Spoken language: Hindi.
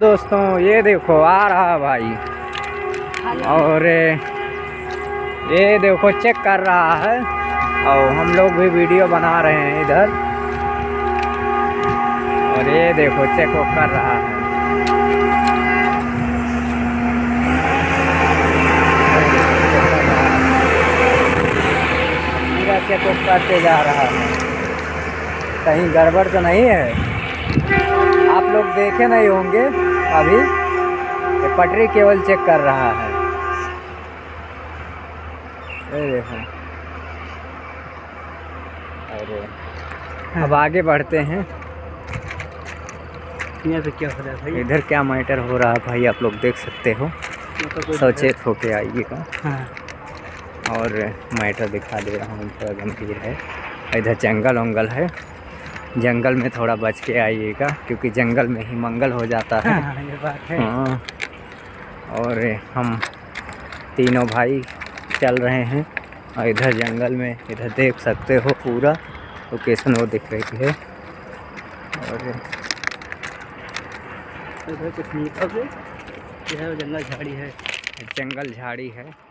दोस्तों ये देखो आ रहा भाई। और ये देखो चेक कर रहा है। और हम लोग भी वीडियो बना रहे हैं इधर। और ये देखो चेक वो कर रहा है। चेक करते जा रहा है। कहीं गड़बड़ तो नहीं है? आप लोग देखे नहीं होंगे अभी ये पटरी केवल चेक कर रहा है। ये देखो। अरे अब आगे बढ़ते हैं। यहाँ पे क्या हो रहा है भाई? इधर क्या मैटर हो रहा है भाई आप लोग देख सकते हो। सचेत होके आइएगा। हाँ। और मैटर दिखा दे रहा हूँ थोड़ा गंभीर है। इधर जंगल वंगल है। जंगल में थोड़ा बच के आइएगा क्योंकि जंगल में ही मंगल हो जाता है। हाँ ये बात है। हाँ और हम तीनों भाई चल रहे हैं और इधर जंगल में इधर देख सकते हो पूरा लोकेशन वो दिख रही है। और इधर कुछ नहीं जंगल झाड़ी है। जंगल झाड़ी है।